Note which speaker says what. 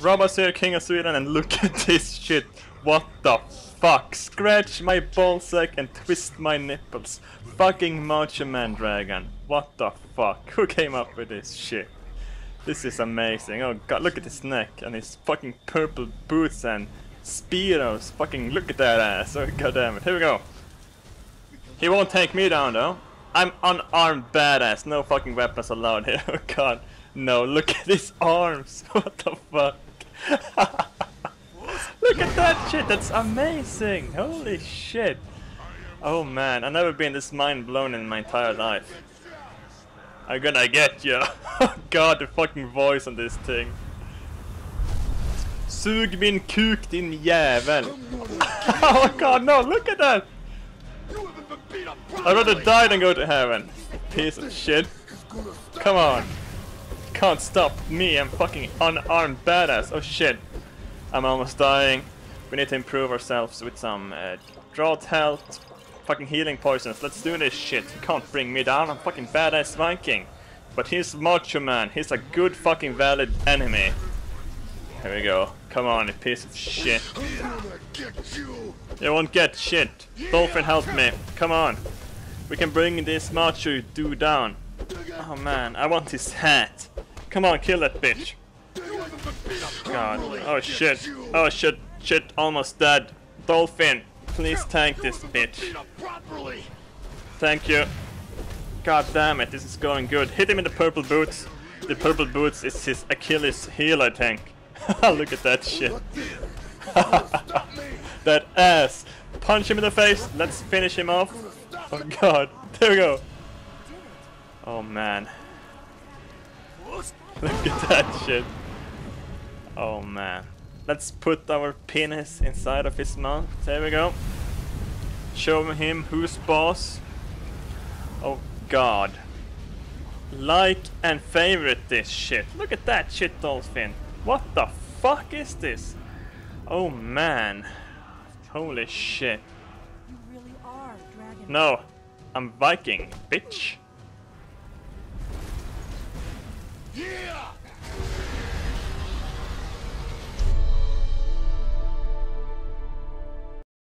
Speaker 1: Robos here, King of Sweden, and look at this shit. What the fuck? Scratch my ballsack and twist my nipples. Fucking Macho Man Dragon. What the fuck? Who came up with this shit? This is amazing. Oh god, look at his neck and his fucking purple boots and speedos. Fucking look at that ass. Oh god damn it. Here we go. He won't take me down though. I'm unarmed badass. No fucking weapons allowed here. Oh god. No, look at his arms. What the fuck? look at that shit. That's amazing. Holy shit. Oh man, I've never been this mind blown in my entire life. I'm gonna get you. Oh god, the fucking voice on this thing. Sug min kuk din jävel. oh god, no, look at that. I'd rather die than go to heaven. Piece of shit. Come on. Can't stop me, I'm fucking unarmed badass. Oh shit. I'm almost dying. We need to improve ourselves with some uh, drought health, fucking healing poisons. Let's do this shit. He can't bring me down. I'm fucking badass Viking. But he's Macho Man. He's a good fucking valid enemy. Here we go. Come on, you piece of shit. You won't get shit. Dolphin, help me. Come on. We can bring this macho dude down. Oh man, I want his hat. Come on, kill that bitch. God. Oh shit. Oh shit. Shit, almost dead. Dolphin, please tank this bitch. Thank you. God damn it, this is going good. Hit him in the purple boots. The purple boots is his Achilles heel, I think. Look at that shit. that ass. Punch him in the face. Let's finish him off. Oh god. There we go. Oh man. Look at that shit. Oh man. Let's put our penis inside of his mouth. There we go. Show him who's boss. Oh god. Like and favorite this shit. Look at that shit, Dolphin. What the fuck is this? Oh man. Holy shit.
Speaker 2: You really are Dragon.
Speaker 1: No, I'm Viking, bitch.